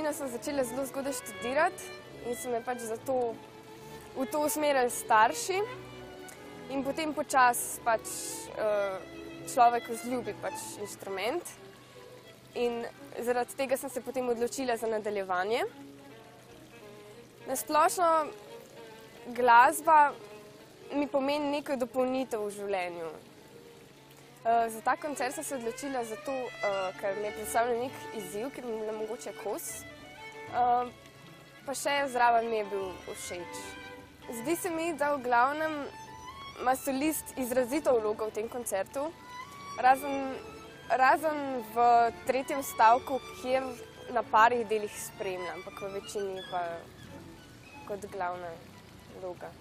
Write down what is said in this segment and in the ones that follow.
violino sem začela zelo zgodaj študirati in so me pač zato v to usmerili starši. In potem počasi pač, uh, človek vzljubi pač inštrument. In zaradi tega sem se potem odločila za nadaljevanje. Na splošno glasba mi pomeni neko dopolnitev v življenju. Uh, za ta koncert sem se odločila zato, uh, ker mi je predstavljen nek izziv, ki mi je mogoče kos. Uh, pa še zraven mi je bil všeč. Zdi se mi, da v glavnem ima solist izrazito vlogo v tem koncertu, razen, razen v tretjem stavku, kjer na parih delih spremljam, ampak v večini pa kot glavna vloga.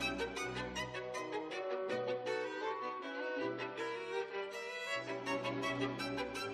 Thank you.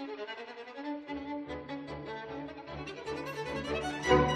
Thank you.